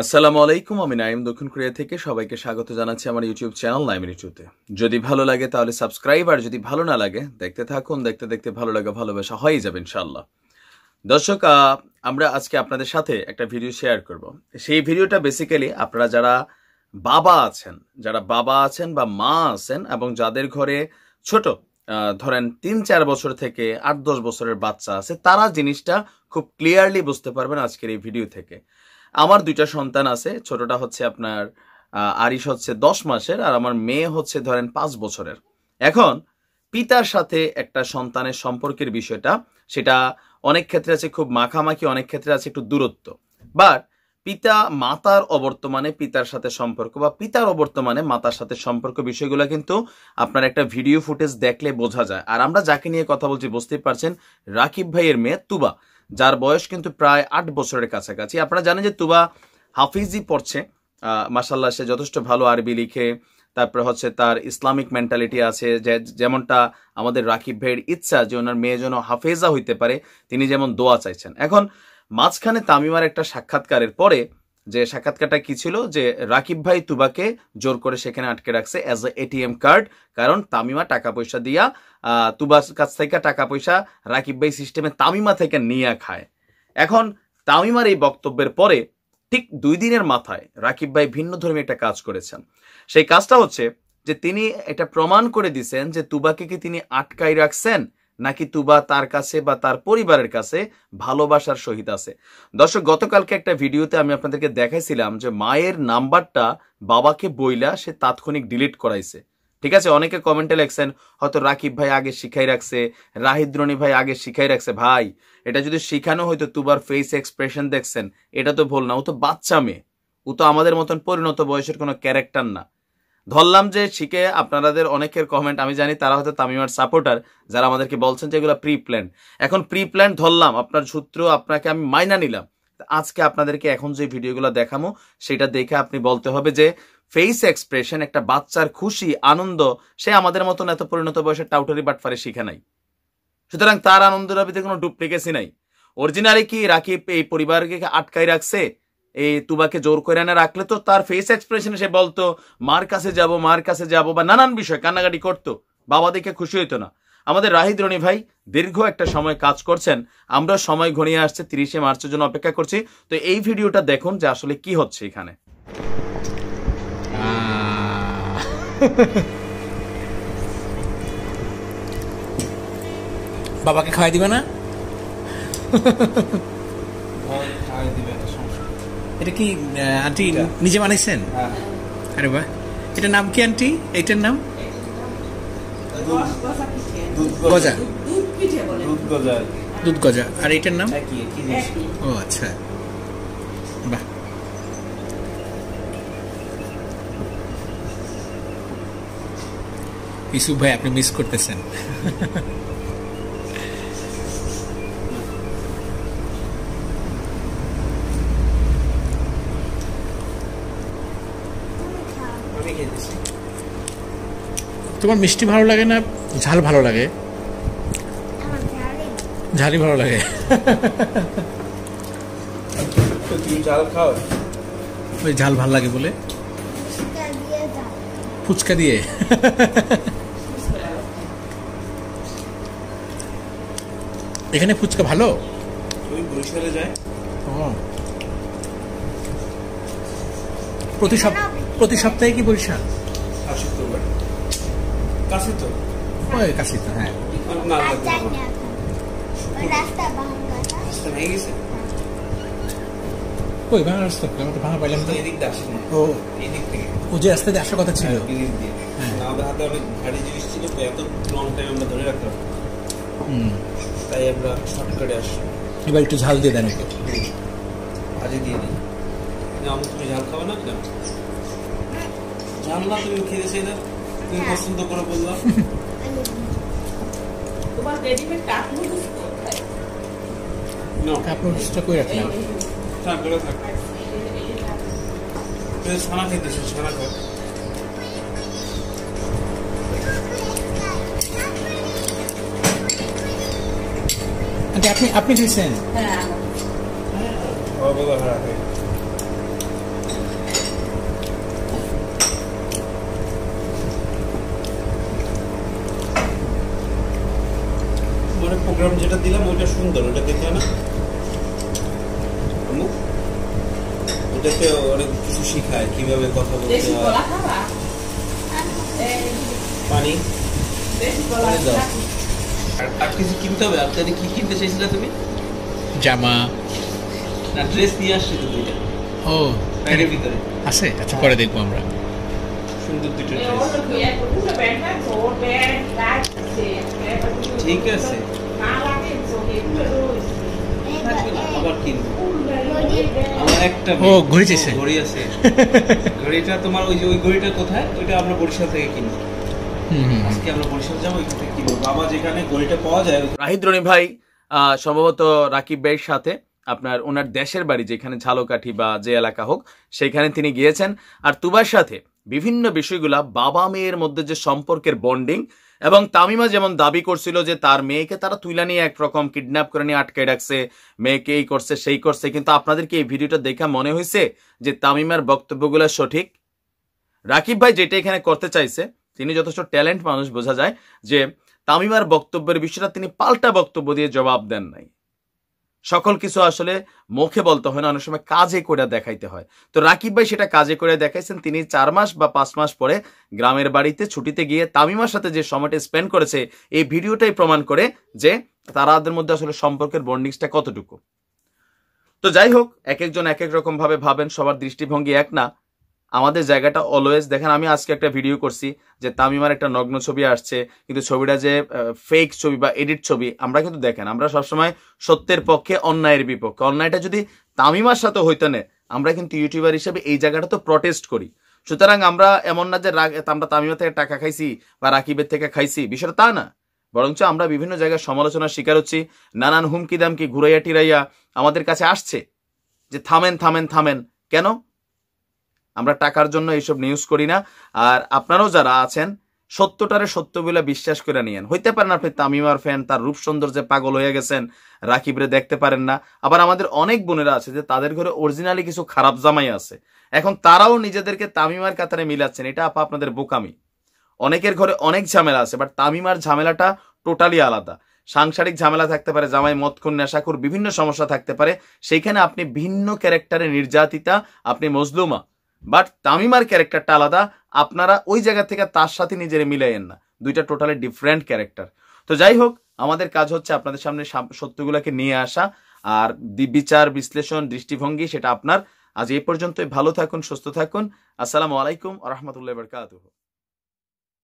আসসালামু আলাইকুম, আমি নাইম দক্ষিণ কোরিয়া থেকে সবাইকে স্বাগত জানাচ্ছি আমার ইউটিউব চ্যানেল নাইম ইউটিউবে যদি ভালো লাগে তাহলে সাবস্ক্রাইব, আর যদি ভালো না লাগে, দেখতে থাকুন, দেখতে দেখতে ভালো লাগে, ভালোবাসা হয়ে যাবে ইনশাল্লাহ দর্শক আমরা আজকে আপনাদের সাথে একটা ভিডিও শেয়ার করব। সেই ভিডিওটা বেসিক্যালি আপনারা যারা বাবা আছেন, যারা বাবা আছেন বা মা আছেন এবং যাদের ঘরে ছোট ধরেন তিন চার বছর থেকে আট দশ বছরের বাচ্চা আছে, তারা জিনিসটা খুব ক্লিয়ারলি বুঝতে পারবেন আজকের এই ভিডিও থেকে। আমার দুইটা সন্তান আছে, ছোটটা হচ্ছে আপনার আরিশ হচ্ছে দশ মাসের আর আমার মেয়ে হচ্ছে ধরেন পাঁচ বছরের। এখন পিতার সাথে একটা সন্তানের সম্পর্কের বিষয়টা, সেটা অনেক ক্ষেত্রে আছে, খুব মাখামাখি অনেক ক্ষেত্রে আছে, একটু দূরত্ব। বাট পিতা মাতার অবর্তমানে পিতার সাথে সম্পর্ক বা পিতার অবর্তমানে মাতার সাথে সম্পর্ক বিষয়গুলো কিন্তু আপনার একটা ভিডিও ফুটেজ দেখলে বোঝা যায়। আর আমরা যাকে নিয়ে কথা বলছি, বুঝতেই পারছেন, রাকিব ভাইয়ের মেয়ে তুবা। যার বয়স কিন্তু প্রায় আট বছরের কাছাকাছি। আপনারা জানেন যে তুবা হাফিজি পড়ছে। মাসাল্লাহ সে যথেষ্ট ভালো আরবি লিখে, তারপরে হচ্ছে তার ইসলামিক মেন্টালিটি আছে যেমনটা আমাদের রাকিব ভাইয়ের ইচ্ছা যে ওনার মেয়ে যেন হাফেজা হইতে পারে, তিনি যেমন দোয়া চাইছেন। এখন মাঝখানে তামিমার একটা সাক্ষাৎকারের পরে যে সাক্ষাৎকারটা কি ছিল? যে রাকিব ভাই তুবাকে জোর করে সেখানে আটকে রাখছে অ্যাজ এ এটিএম কার্ড কারণ তামিমা টাকা পয়সা দিয়া তুবার কাছ থেকে টাকা পয়সা রাকিব ভাই সিস্টেমে তামিমা থেকে নিয়ে খায়। এখন তামিমার এই বক্তব্যের পরে ঠিক দুই দিনের মাথায় রাকিব ভাই ভিন্ন ধর্মী একটা কাজ করেছেন। সেই কাজটা হচ্ছে যে তিনি এটা প্রমাণ করে দিছেন যে তুবাকে কি তিনি আটকাই রাখছেন? নাকি তুবা তার কাছে বা তার পরিবারের কাছে ভালোবাসার সহিত আছে? দর্শক, গতকালকে একটা ভিডিওতে আমি আপনাদেরকে দেখাইছিলাম যে মায়ের নাম্বারটা বাবাকে বইলা সে তাৎক্ষণিক ডিলিট করাইছে। ঠিক আছে, অনেকে কমেন্টে লেখছেন, হয়তো রাকিব ভাই আগে শিখাই রাখছে রাহিদ্রণী ভাই আগে শিখাই রাখছে। ভাই, এটা যদি শিখানো হয়তো তুবার ফেস এক্সপ্রেশন দেখছেন, এটা তো ভুল না, ও তো বাচ্চা মেয়ে। ও তো আমাদের মতন পরিণত বয়সের কোনো ক্যারেক্টার না। ধরলাম যে শিখে আপনাদের অনেকের কমেন্ট আমি জানি তারা হয়তো তামিমার সাপোর্টার যারা আমাদেরকে বলছেন যে এগুলো প্রি প্ল্যান এখন প্রি প্ল্যান ধরলাম, আপনার সূত্র আপনাকে আমি মাইনা নিলাম। আজকে আপনাদেরকে এখন যে ভিডিওগুলো দেখামো, সেটা দেখে আপনি বলতে হবে যে ফেস এক্সপ্রেশন একটা বাচ্চার খুশি, আনন্দ, সে আমাদের মতন এত পরিণত বয়সের টাউটারি বাটফারে শিখে নাই। সুতরাং তার আনন্দ রাবিতে কোনো ডুপ্লিকেসি নাই। অরিজিনালি কি রাকিব এই পরিবারকে আটকাই রাখছে? এই তুবাকে জোর করে এনে রাখলে তো তার ফেস এক্সপ্রেশনে সে বলতো মার কাছে যাব মার কাছে যাব বা নানান বিষয় কান্নাকাটি করতো। বাবা দেখে খুশি হইতো না। আমাদের রাহিদ রনি ভাই দীর্ঘ একটা সময় কাজ করছেন। আমরা সময় ঘনিয়ে আসছে তিরিশে মার্চের জন্য অপেক্ষা করছি। তো এই ভিডিওটা দেখুন যে আসলে কি হচ্ছে এখানে। বাবাকে খাওয়াই দিবে না? এটা কি আন্টি নিজে বানাইছেন? আরে বাহ। এটার নাম কি আন্টি? এইটার নাম? গজা। দুধ গজা আর এটার নাম। ও আচ্ছা। বাহ। ইসু ভাই আপনি মিস করতেছেন। তোমার মিষ্টি ভালো লাগে না ঝাল ভালো লাগে? ঝালই ভালো লাগে। খাও? ওই ঝাল ভালো লাগে বলে? ফুচকা দিয়ে এখানে ফুচকা ভালো? যায়? প্রতি সপ- প্রতি সপ্তাহে কি বরিশাল? কাছে তো ওই কাছে তো হ্যাঁ ওই ভাঙা রাস্তা আমি তো ভাঙা পাইলাম তো এদিক দিয়ে ও। থেকে। ও যে রাস্তা দিয়ে আসার কথা ছিল। হ্যাঁ, এদিক দিয়ে। হ্যাঁ। আমাদের হাতে অনেক ভারী জিনিস ছিল তো এত লং টাইম আমরা ধরে রাখতে পারব না। হুম। তাই আমরা শর্টকাটে আসছি। এবার একটু ঝাল দিয়ে দেন ওকে দিয়ে দিই। না তুমি ঝাল খাবে না। না তুমি খেতে চাই না তুমি হ্যাঁ। পছন্দ করে বললাম তোমার রেডিমেড নুডলস না রাখলাম? থাক থাক। খেতেছো আপনি আপনি দিয়েছেন? হ্যাঁ। হারা ব্যাকগ্রাউন্ড যেটা দিলাম ওইটা সুন্দর ওইটা দেখলে না ওটাতে অনেক কিছু শিখায় কীভাবে কথা বলতে হয়। এই পানি? দাও। আর আর কিছু কিনতে হবে? আপনাদের কি কিনতে চাইছিলে তুমি? জামা। না ড্রেস নিয়ে আসছি তো দুইটা। ও ব্যাগের ভিতরে। আছে? আচ্ছা পরে দেখব আমরা। সুন্দর দুটো ড্রেস ব্যান্ড ঠিক আছে। ও, ঘড়ি চাইছে। ঘড়ি আছে। ঘড়িটা তোমার ওই যে ওই ঘড়িটা কোথায়? ওইটা আমরা বরিশাল থেকে কিনবো। আজকে আমরা বরিশাল যাব ওইখান থেকে কিনবো। বাবা যেখানে ঘড়িটা পাওয়া যায় রাহিদ রনি ভাই সম্ভবত রাকিব ভাইয়ের সাথে আপনার ওনার দেশের বাড়ি যেখানে ঝালকাঠি বা যে এলাকা হোক সেখানে তিনি গিয়েছেন। আর তুবার সাথে বিভিন্ন বিষয়গুলা বাবা মেয়ের মধ্যে যে সম্পর্কের বন্ডিং এবং তামিমা যেমন দাবি করছিল যে তার মেয়েকে তারা তুলে নিয়ে একরকম কিডন্যাপ করে নিয়ে আটকে রাখছে, মেয়েকে এই করছে, সেই করছে, কিন্তু আপনাদেরকে এই ভিডিওটা দেখা মনে হয়েছে যে তামিমার বক্তব্যগুলো সঠিক? রাকিব ভাই যেটা এখানে করতে চাইছে, তিনি যথেষ্ট ট্যালেন্ট মানুষ, বোঝা যায়, যে তামিমার বক্তব্যের বিষয়টা তিনি পাল্টা বক্তব্য দিয়ে জবাব দেন নাই। সকল কিছু আসলে মুখে বলতে হয় না, অনেক সময় কাজে করে দেখাইতে হয়। তো রাকিব ভাই সেটা কাজে করে দেখাইছেন, তিনি চার মাস বা পাঁচ মাস পরে গ্রামের বাড়িতে ছুটিতে গিয়ে তামিমার সাথে যে সময়টা স্পেন্ড করেছে, এই ভিডিওটাই প্রমাণ করে যে তারাদের মধ্যে আসলে সম্পর্কের বন্ডিংসটা কতটুকু। তো যাই হোক, এক একজন এক এক রকম ভাবে ভাবেন, সবার দৃষ্টিভঙ্গি এক না। আমাদের জায়গাটা অলওয়েজ দেখেন আমি আজকে একটা ভিডিও করছি যে তামিমার একটা নগ্ন ছবি আসছে, কিন্তু ছবিটা যে ফেক ছবি বা এডিট ছবি, আমরা কিন্তু দেখেন, আমরা সবসময় সত্যের পক্ষে অন্যায়ের বিপক্ষে। অন্যায়টা যদি তামিমার সাথে হইতো না, আমরা কিন্তু ইউটিউবার হিসেবে এই জায়গাটা তো প্রটেস্ট করি। সুতরাং আমরা এমন না যে আমরা তামিমা থেকে টাকা খাইছি বা রাকিবের থেকে খাইছি, বিষয়টা তা না। বরঞ্চ আমরা বিভিন্ন জায়গায় সমালোচনার শিকার হচ্ছি, নানান হুমকি দামকি ঘুরাইয়া টিরাইয়া আমাদের কাছে আসছে, যে থামেন থামেন থামেন। কেন? আমরা টাকার জন্য এইসব নিউজ করি না। আর আপনারাও যারা আছেন, সত্যটারে সত্য বলে বিশ্বাস করে নিয়েন। হইতে পারেন আপনি তামিমার ফ্যান তার রূপ সৌন্দর্যে পাগল হয়ে গেছেন, রাকিবরে দেখতে পারেন না। আবার আমাদের অনেক বোনেরা আছে যে তাদের ঘরে অরিজিনালি কিছু খারাপ জামাই আছে। এখন তারাও নিজেদেরকে তামিমার কাতারে মিলাচ্ছেন। এটা আপা আপনাদের বোকামি। অনেকের ঘরে অনেক ঝামেলা আছে বাট তামিমার ঝামেলাটা টোটালি আলাদা। সাংসারিক ঝামেলা থাকতে পারে, জামাই মদখুন নেশাকুর বিভিন্ন সমস্যা থাকতে পারে। সেইখানে আপনি ভিন্ন ক্যারেক্টারে নির্যাতিতা, আপনি মজলুমা। বাট তামিমার ক্যারেক্টারটা আলাদা। আপনারা ওই জায়গা থেকে তার সাথে নিজের মিলাইয়েন না। দুইটা টোটালি ডিফারেন্ট ক্যারেক্টার তো যাই হোক, আমাদের কাজ হচ্ছে আপনাদের সামনে সাম- সত্যগুলোকে নিয়ে আসা। আর বিচার, বিশ্লেষণ, দৃষ্টিভঙ্গি, সেটা আপনার। আজ এই পর্যন্তই। ভালো থাকুন, সুস্থ থাকুন। আসসালামু আলাইকুম রহমতুল্লাহ বরকাতুহ।